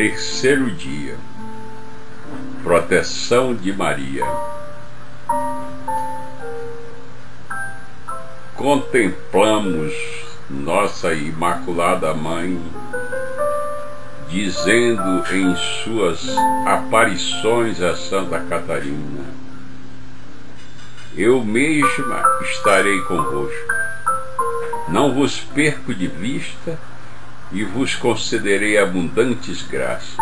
Terceiro dia. Proteção de Maria. Contemplamos nossa Imaculada Mãe dizendo em suas aparições a Santa Catarina: Eu mesma estarei convosco, não vos perco de vista e vos concederei abundantes graças.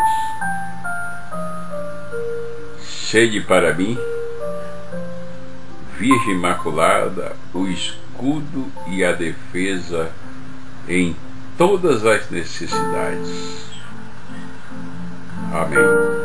Sede para mim, Virgem Imaculada, o escudo e a defesa em todas as necessidades. Amém.